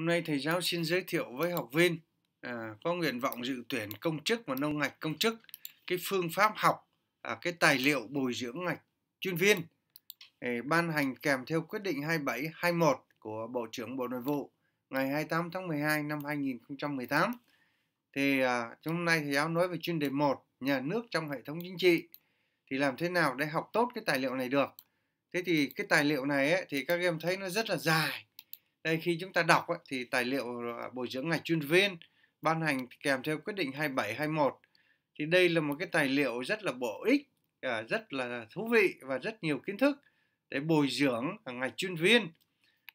Hôm nay thầy giáo xin giới thiệu với học viên à, có nguyện vọng dự tuyển công chức và nông ngạch công chức cái phương pháp học à, cái tài liệu bồi dưỡng ngạch chuyên viên để ban hành kèm theo quyết định 2721 của Bộ trưởng Bộ Nội vụ ngày 28 tháng 12 năm 2018. Thì à, hôm nay thầy giáo nói về chuyên đề 1 nhà nước trong hệ thống chính trị thì làm thế nào để học tốt cái tài liệu này được. Thế thì cái tài liệu này ấy, thì các em thấy nó rất là dài đây khi chúng ta đọc ấy, thì tài liệu ờ, bồi dưỡng ngạch chuyên viên ban hành kèm theo quyết định 2721 thì đây là một cái tài liệu rất là bổ ích ờ, rất là thú vị và rất nhiều kiến thức để bồi dưỡng ờ, ngạch chuyên viên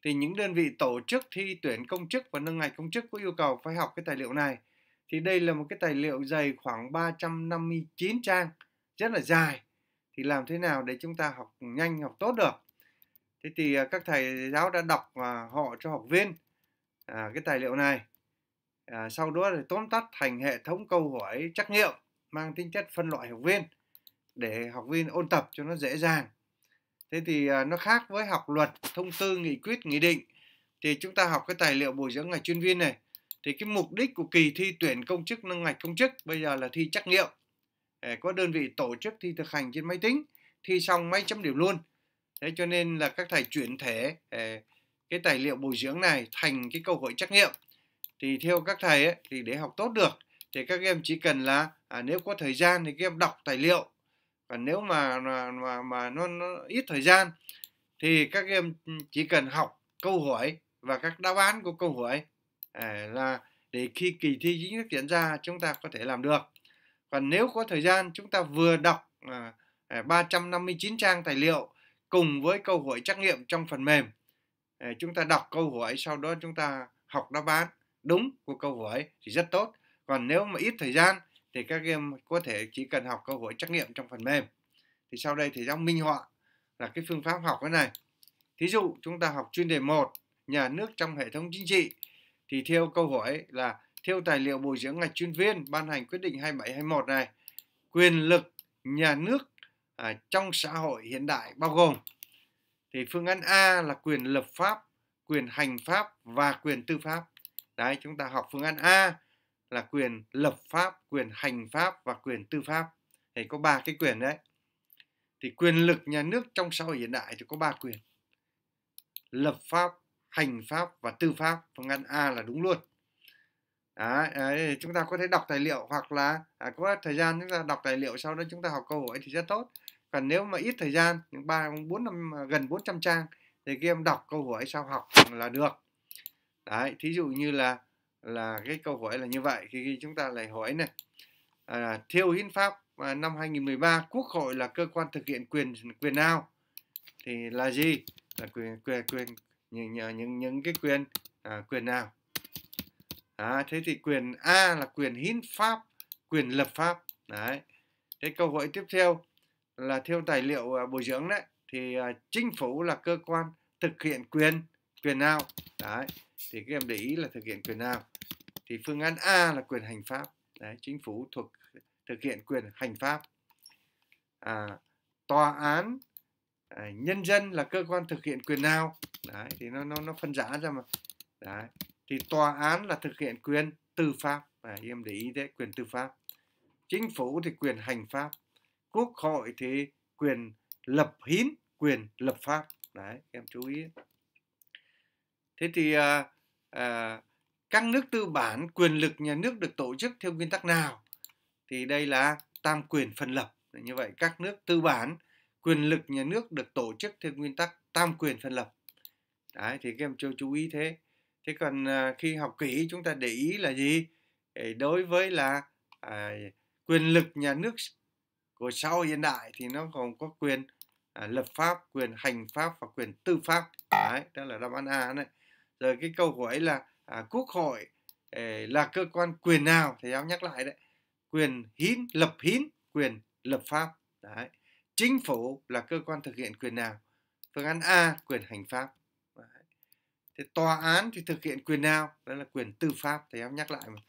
thì những đơn vị tổ chức thi tuyển công chức và nâng ngạch công chức có yêu cầu phải học cái tài liệu này. Thì đây là một cái tài liệu dày khoảng 359 trang rất là dài. Thì làm thế nào để chúng ta học nhanh học tốt được? Thế thì à, các thầy giáo đã đọc và họ cho học viên à, cái tài liệu này. À, sau đó thì tóm tắt thành hệ thống câu hỏi trắc nghiệm mang tính chất phân loại học viên để học viên ôn tập cho nó dễ dàng. Thế thì à, nó khác với học luật thông tư nghị quyết nghị định. Thì chúng ta học cái tài liệu bồi dưỡng ngành chuyên viên này thì cái mục đích của kỳ thi tuyển công chức nâng ngạch công chức bây giờ là thi trắc nghiệm. Có đơn vị tổ chức thi thực hành trên máy tính thi xong máy chấm điểm luôn thế cho nên là các thầy chuyển thể ờ, cái tài liệu bồi dưỡng này thành cái câu hỏi trắc nghiệm. Thì theo các thầy ấy, thì để học tốt được thì các em chỉ cần là à, nếu có thời gian thì các em đọc tài liệu. Còn nếu mà mà mà, mà nó, nó ít thời gian thì các em chỉ cần học câu hỏi và các đáp án của câu hỏi à, là để khi kỳ thi chính thức diễn ra chúng ta có thể làm được. Còn nếu có thời gian chúng ta vừa đọc à, à 359 trang tài liệu cùng với câu hỏi trắc nghiệm trong phần mềm. Ờ, chúng ta đọc câu hỏi, sau đó chúng ta học đáp án. Đúng của câu hỏi thì rất tốt. Còn nếu mà ít thời gian thì các em có thể chỉ cần học câu hỏi trắc nghiệm trong phần mềm. Thì sau đây thì giáo minh họa là cái phương pháp học cái này. Thí dụ chúng ta học chuyên đề 1 nhà nước trong hệ thống chính trị, thì theo câu hỏi là theo tài liệu bồi dưỡng ngạch chuyên viên ban hành quyết định 2721 này, quyền lực nhà nước à, trong xã hội hiện đại bao gồm thì phương án A là quyền lập pháp, quyền hành pháp và quyền tư pháp. Đấy, chúng ta học phương án A là quyền lập pháp, quyền hành pháp và quyền tư pháp. Thì có ba cái quyền đấy. Thì quyền lực nhà nước trong xã hội hiện đại thì có ba quyền. Lập pháp, hành pháp và tư pháp. Phương án A là đúng luôn. Đấy, đấy, chúng ta có thể đọc tài liệu hoặc là à, có thời gian chúng ta đọc tài liệu sau đó chúng ta học câu hỏi thì rất tốt còn nếu mà ít thời gian những ba bốn năm gần 400 trang thì các em đọc câu hỏi sau học là được. Đấy thí dụ như là là cái câu hỏi là như vậy khi chúng ta lại hỏi này à, theo hiến pháp à, năm 2013 quốc hội là cơ quan thực hiện quyền quyền nào? Thì là gì? Là quyền quyền quyền những những những cái quyền à, quyền nào? À, thế thì quyền A là quyền hiến pháp quyền lập pháp. Đấy cái câu hỏi tiếp theo là theo tài liệu à, bồi dưỡng đấy thì à, chính phủ là cơ quan thực hiện quyền quyền nào. Đấy thì các em để ý là thực hiện quyền nào. Thì phương án A là quyền hành pháp. Đấy chính phủ thuộc thực hiện quyền hành pháp. À, tòa án à, nhân dân là cơ quan thực hiện quyền nào. Đấy thì nó nó nó phân giá ra mà. Đấy thì tòa án là thực hiện quyền tư pháp. À, em để ý đấy quyền tư pháp. Chính phủ thì quyền hành pháp quốc hội thì quyền lập hiến quyền lập pháp. Đấy em chú ý. Thế thì à, à, các nước tư bản quyền lực nhà nước được tổ chức theo nguyên tắc nào? Thì đây là tam quyền phân lập. Như vậy các nước tư bản quyền lực nhà nước được tổ chức theo nguyên tắc tam quyền phân lập. Đấy thì các em cho chú ý thế. Thế còn à, khi học kỹ chúng ta để ý là gì? Đối với là à, quyền lực nhà nước của xã hội hiện đại thì nó còn có quyền à, lập pháp quyền hành pháp và quyền tư pháp. Đấy đó là đáp án a đấy. rồi cái câu hỏi là à, quốc hội eh, là cơ quan quyền nào? Thầy giáo nhắc lại đấy. Quyền hiến lập hiến quyền lập pháp. Đấy. Chính phủ là cơ quan thực hiện quyền nào? Phương án a quyền hành pháp. Đấy. thì tòa án thì thực hiện quyền nào? Đó là quyền tư pháp. Thầy giáo nhắc lại mà.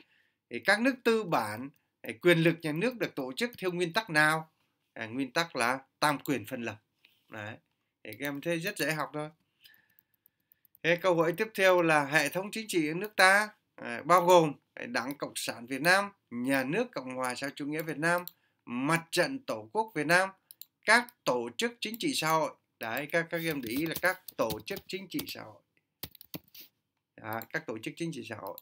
Thì các nước tư bản quyền lực nhà nước được tổ chức theo nguyên tắc nào à, nguyên tắc là tam quyền phân lập đấy thì các em thấy rất dễ học thôi Thế câu hỏi tiếp theo là hệ thống chính trị ở nước ta à, bao gồm Đảng Cộng sản Việt Nam, Nhà nước Cộng hòa xã chủ nghĩa Việt Nam, Mặt trận Tổ quốc Việt Nam, các tổ chức chính trị xã hội. Đấy, các các em để ý là các tổ chức chính trị xã hội. à, các tổ chức chính trị xã hội.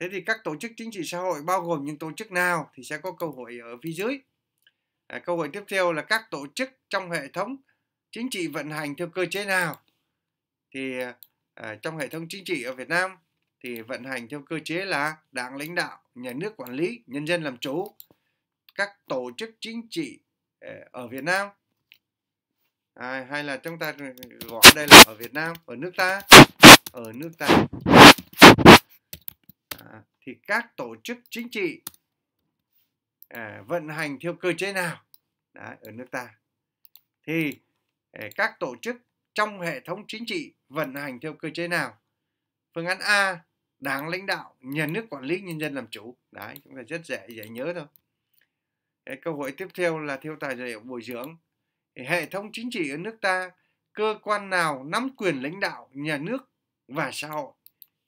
Thế thì các tổ chức chính trị xã hội bao gồm những tổ chức nào thì sẽ có câu hỏi ở phía dưới. À, câu hỏi tiếp theo là các tổ chức trong hệ thống chính trị vận hành theo cơ chế nào? Thì à, trong hệ thống chính trị ở Việt Nam thì vận hành theo cơ chế là đảng lãnh đạo, nhà nước quản lý, nhân dân làm chủ. Các tổ chức chính trị à, ở Việt Nam à, hay là chúng ta gọi đây là ở Việt Nam, ở nước ta, ở nước ta thì các tổ chức chính trị à, vận hành theo cơ chế nào? Đấy, ở nước ta. Thì à, các tổ chức trong hệ thống chính trị vận hành theo cơ chế nào? Phương án A đảng lãnh đạo nhà nước quản lý nhân dân làm chủ. Đấy chúng ta rất dễ dễ nhớ thôi. Cái câu hỏi tiếp theo là theo tài liệu bồi dưỡng. Hệ thống chính trị ở nước ta cơ quan nào nắm quyền lãnh đạo nhà nước và xã hội?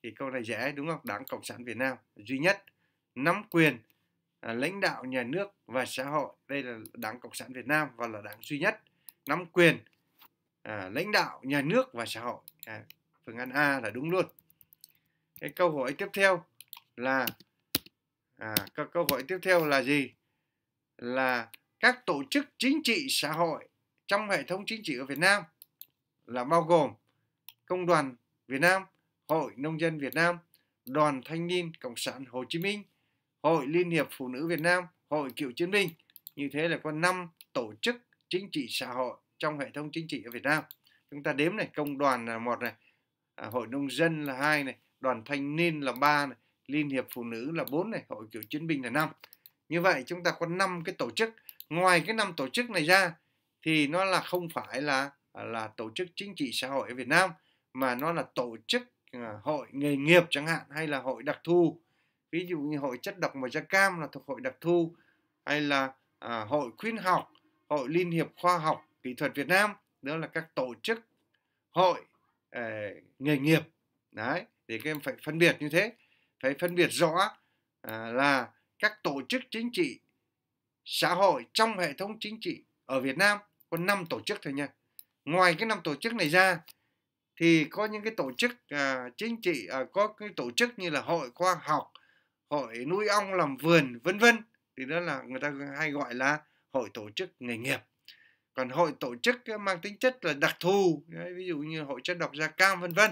Thì câu này dễ đúng không? Đảng cộng sản việt nam duy nhất nắm quyền à, lãnh đạo nhà nước và xã hội. Đây là đảng cộng sản việt nam và là đảng duy nhất nắm quyền à, lãnh đạo nhà nước và xã hội. À, phương án a là đúng luôn. Cái câu hỏi tiếp theo là à, các câu hỏi tiếp theo là gì? Là các tổ chức chính trị xã hội trong hệ thống chính trị ở Việt Nam là bao gồm công đoàn Việt Nam Hội Nông dân Việt Nam, Đoàn Thanh niên Cộng sản Hồ Chí Minh, Hội Liên hiệp Phụ nữ Việt Nam, Hội Cựu chiến binh. Như thế là có 5 tổ chức chính trị xã hội trong hệ thống chính trị ở Việt Nam. Chúng ta đếm này, công đoàn là một này, à, Hội Nông dân là hai này, Đoàn Thanh niên là ba này, Liên hiệp Phụ nữ là bốn này, Hội Cựu chiến binh là năm. Như vậy chúng ta có 5 cái tổ chức. Ngoài cái năm tổ chức này ra thì nó là không phải là à, là tổ chức chính trị xã hội ở Việt Nam mà nó là tổ chức À, hội nghề nghiệp chẳng hạn hay là hội đặc thù ví dụ như hội chất độc màu da cam là thuộc hội đặc thù hay là à, hội khuyến học hội liên hiệp khoa học kỹ thuật Việt Nam. Đó là các tổ chức hội à, nghề nghiệp. Đấy thì các em phải phân biệt như thế. Phải phân biệt rõ à, là các tổ chức chính trị xã hội trong hệ thống chính trị ở Việt Nam có 5 tổ chức thôi nha. Ngoài cái năm tổ chức này ra thì có những cái tổ chức à, chính trị à, có cái tổ chức như là hội khoa học hội nuôi ong làm vườn vân vân. Thì đó là người ta hay gọi là hội tổ chức nghề nghiệp. Còn hội tổ chức à, mang tính chất là đặc thù đấy, ví dụ như hội chất độc da cam vân vân.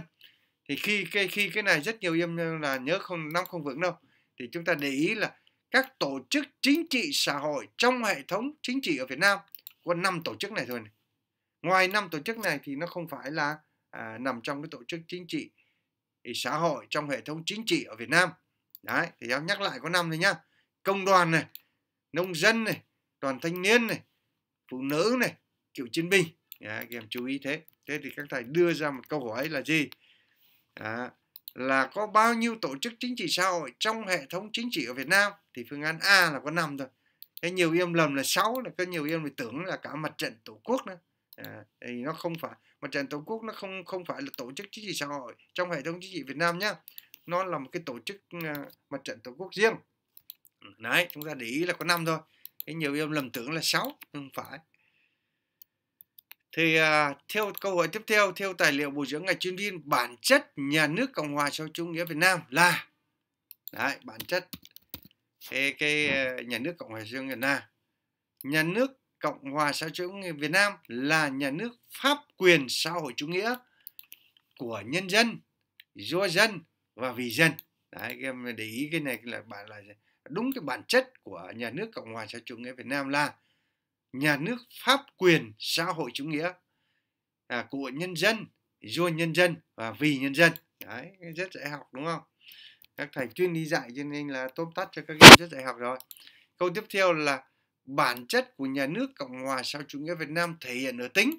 Thì khi cái khi cái này rất nhiều em là nhớ không năm không vững đâu. Thì chúng ta để ý là các tổ chức chính trị xã hội trong hệ thống chính trị ở Việt Nam có năm tổ chức này thôi này. ngoài năm tổ chức này thì nó không phải là à, nằm trong cái tổ chức chính trị xã hội trong hệ thống chính trị ở Việt Nam. Đấy thì em nhắc lại có năm thôi nhá. Công đoàn này nông dân này đoàn thanh niên này phụ nữ này cựu chiến binh. Đấy, các em chú ý thế. Thế thì các thầy đưa ra một câu hỏi là gì? À, là có bao nhiêu tổ chức chính trị xã hội trong hệ thống chính trị ở Việt Nam? Thì phương án A là có năm thôi. Cái nhiều em lầm là 6 là có nhiều em thì tưởng là cả mặt trận tổ quốc nữa à, thì nó không phải mặt trận tổ quốc nó không không phải là tổ chức chính trị xã hội trong hệ thống chính trị Việt Nam nhá nó là một cái tổ chức à, uh, mặt trận tổ quốc riêng. Ừ, đấy chúng ta để ý là có năm thôi. Cái nhiều em lầm tưởng là sáu không phải. Thì uh, theo câu hỏi tiếp theo theo tài liệu bồi dưỡng ngành chuyên viên bản chất nhà nước cộng hòa xã hội chủ nghĩa việt nam là? Đấy bản chất. Cái cái uh, nhà nước cộng hòa xã hội việt nam. Nhà nước Cộng hòa xã hội chủ nghĩa Việt Nam là nhà nước pháp quyền xã hội chủ nghĩa của nhân dân, do dân và vì dân. Đấy, các em để ý cái này là bạn là đúng cái bản chất của nhà nước Cộng hòa xã hội chủ nghĩa Việt Nam là nhà nước pháp quyền xã hội chủ nghĩa à, của nhân dân, do nhân dân và vì nhân dân. Đấy, rất dễ học đúng không? Các thầy chuyên đi dạy cho nên là tóm tắt cho các em rất dễ học rồi. Câu tiếp theo là bản chất của nhà nước Cộng hòa xã chủ nghĩa Việt Nam thể hiện ở tính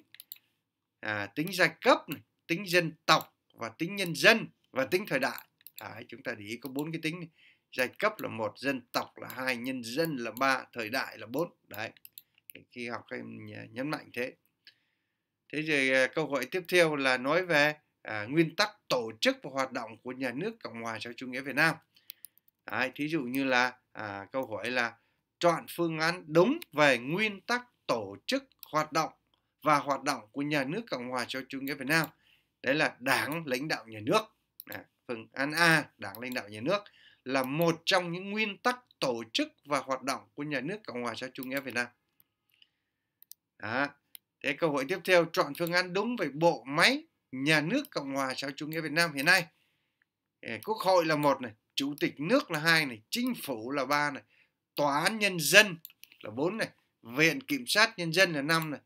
à, tính giai cấp, này, tính dân tộc và tính nhân dân và tính thời đại. Đấy, chúng ta để ý có bốn cái tính này. giai cấp là một, dân tộc là hai, nhân dân là ba, thời đại là bốn. Đấy, khi học em nhấn mạnh thế. Thế rồi à, câu hỏi tiếp theo là nói về à, nguyên tắc tổ chức và hoạt động của nhà nước cộng hòa xã chủ nghĩa việt nam Đấy, thí dụ như là à, câu hỏi là chọn phương án đúng về nguyên tắc tổ chức hoạt động và hoạt động của nhà nước cộng hòa xã chủ nghĩa việt nam. Đấy là đảng lãnh đạo nhà nước. À, phương án a đảng lãnh đạo nhà nước là một trong những nguyên tắc tổ chức và hoạt động của nhà nước cộng hòa xã hội chủ nghĩa việt nam. À, Thế câu hỏi tiếp theo chọn phương án đúng về bộ máy nhà nước Cộng hòa xã hội chủ nghĩa Việt Nam hiện nay. Quốc hội là một này, chủ tịch nước là hai này, chính phủ là ba này, tòa án nhân dân là bốn này, viện kiểm sát nhân dân là năm này,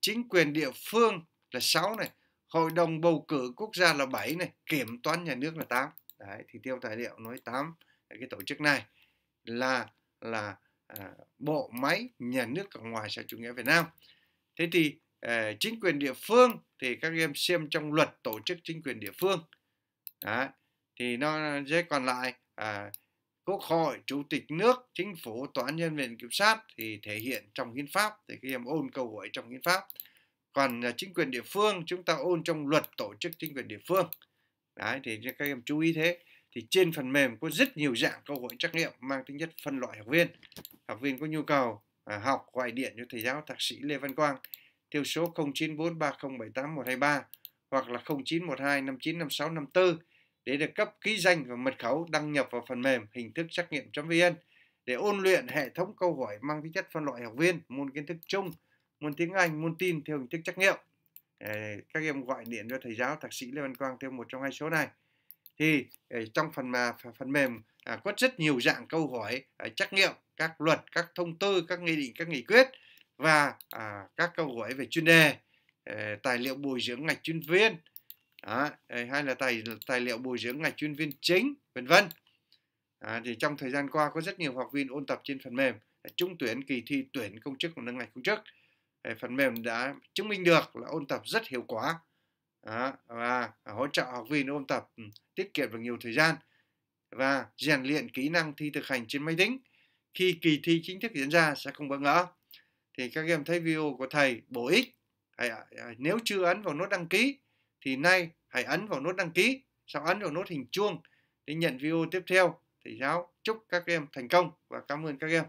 chính quyền địa phương là sáu này, hội đồng bầu cử quốc gia là bảy này, kiểm toán nhà nước là tám. Đấy, thì theo tài liệu nói tám cái tổ chức này là là à, bộ máy nhà nước Cộng hòa xã chủ nghĩa Việt Nam thế thì à, chính quyền địa phương thì các em xem trong luật tổ chức chính quyền địa phương Đấy. thì nó dễ còn lại à, quốc hội chủ tịch nước chính phủ tòa án nhân viện kiểm sát thì thể hiện trong hiến pháp thì các em ôn câu hỏi trong hiến pháp. Còn à, chính quyền địa phương chúng ta ôn trong luật tổ chức chính quyền địa phương. Đấy thì các em chú ý thế thì trên phần mềm có rất nhiều dạng câu hỏi trắc nghiệm mang tính chất phân loại học viên. Học viên có nhu cầu à, học gọi điện cho thầy giáo thạc sĩ Lê Văn Quang theo số 0943078123 hoặc là 0912595654 để được cấp ký danh và mật khẩu đăng nhập vào phần mềm hình thức trắc nghiệm.vn để ôn luyện hệ thống câu hỏi mang tính chất phân loại học viên, môn kiến thức chung, môn tiếng Anh, môn tin theo hình thức trắc nghiệm. Các em gọi điện cho thầy giáo, thạc sĩ Lê Văn Quang theo một trong hai số này. Thì ờ, trong phần mà phần mềm à, có rất nhiều dạng câu hỏi à, trắc nghiệm, các luật, các thông tư, các nghị định, các nghị quyết và à, các câu hỏi về chuyên đề ờ, tài liệu bồi dưỡng ngạch chuyên viên đó, hay là tài tài liệu bồi dưỡng ngạch chuyên viên chính vân vân. À, thì trong thời gian qua có rất nhiều học viên ôn tập trên phần mềm trúng tuyển kỳ thi tuyển công chức và nâng ngạch công chức. Phần mềm đã chứng minh được là ôn tập rất hiệu quả. Đó, và hỗ trợ học viên ôn tập ừ, tiết kiệm được nhiều thời gian và rèn luyện kỹ năng thi thực hành trên máy tính. Khi kỳ thi chính thức diễn ra sẽ không bỡ ngỡ. Thì các em thấy video của thầy bổ ích. À, à, nếu chưa ấn vào nút đăng ký thì nay, hãy ấn vào nút đăng ký, sau ấn vào nút hình chuông để nhận video tiếp theo. Thầy giáo chúc các em thành công và cảm ơn các em.